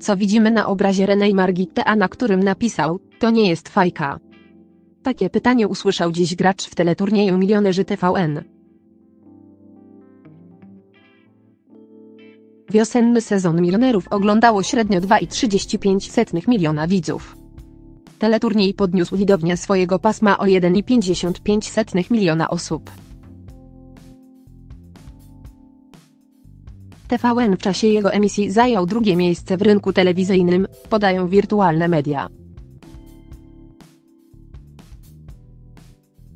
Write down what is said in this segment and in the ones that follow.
co widzimy na obrazie René Margittea, na którym napisał, to nie jest fajka. Takie pytanie usłyszał dziś gracz w teleturnieju Milionerzy TVN. Wiosenny sezon Milionerów oglądało średnio 2,35 miliona widzów. Teleturniej podniósł widownię swojego pasma o 1,55 miliona osób. TVN w czasie jego emisji zajął drugie miejsce w rynku telewizyjnym, podają wirtualne media.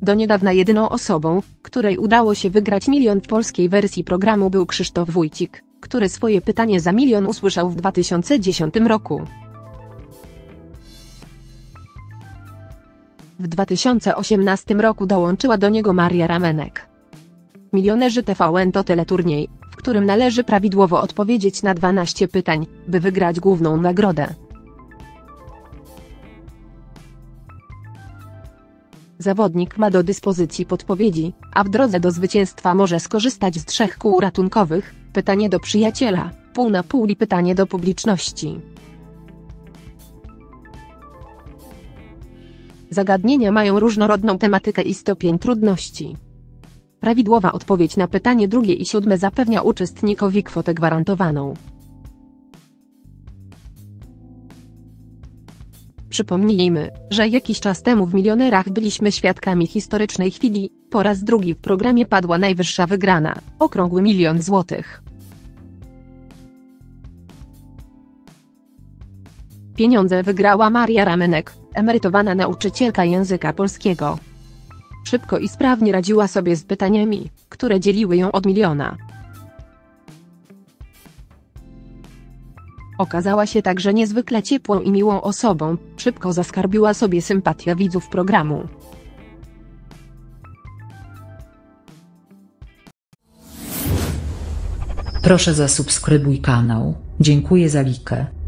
Do niedawna jedyną osobą, której udało się wygrać milion w polskiej wersji programu był Krzysztof Wójcik, który swoje pytanie za milion usłyszał w 2010 roku. W 2018 roku dołączyła do niego Maria Ramenek. Milionerzy TVN to teleturniej, którym należy prawidłowo odpowiedzieć na 12 pytań, by wygrać główną nagrodę. Zawodnik ma do dyspozycji podpowiedzi, a w drodze do zwycięstwa może skorzystać z trzech kół ratunkowych, pytanie do przyjaciela, pół na pół i pytanie do publiczności. Zagadnienia mają różnorodną tematykę i stopień trudności. Prawidłowa odpowiedź na pytanie drugie i siódme zapewnia uczestnikowi kwotę gwarantowaną. Przypomnijmy, że jakiś czas temu w Milionerach byliśmy świadkami historycznej chwili, po raz drugi w programie padła najwyższa wygrana, okrągły milion złotych. Pieniądze wygrała Maria Ramenek, emerytowana nauczycielka języka polskiego. Szybko i sprawnie radziła sobie z pytaniami, które dzieliły ją od miliona. Okazała się także niezwykle ciepłą i miłą osobą, szybko zaskarbiła sobie sympatię widzów programu. Proszę zasubskrybuj kanał. Dziękuję za likę.